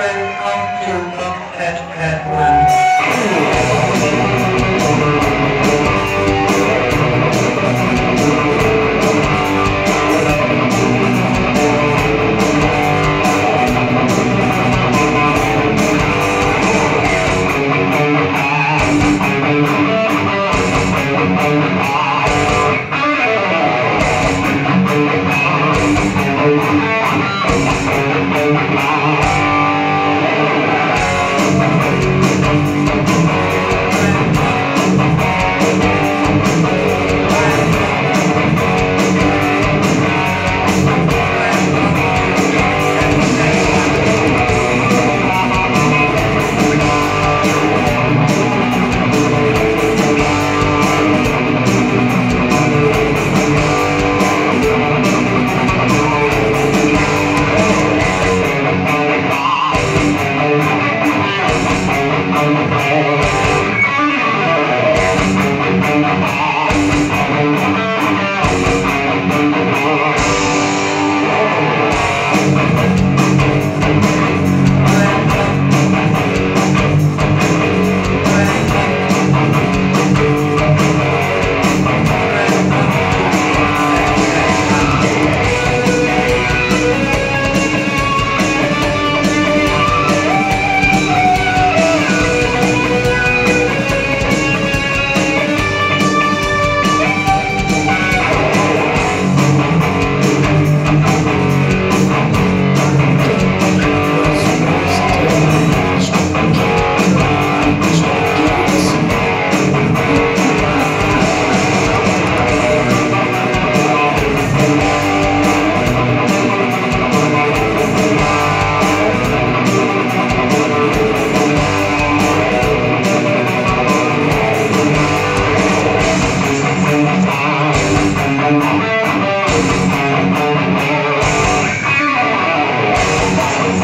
Welcome to Cockpit Catman.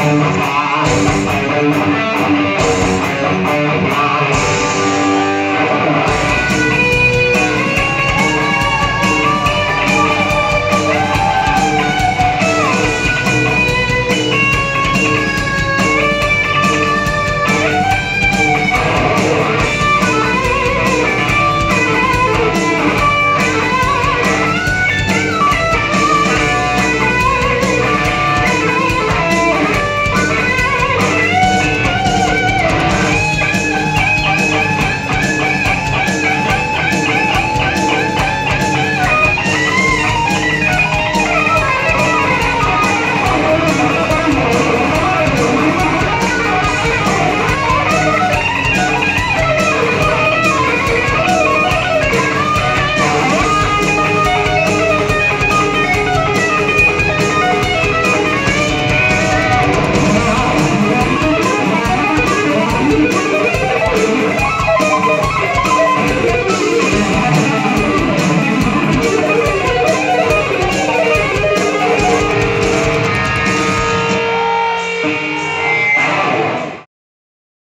Bye.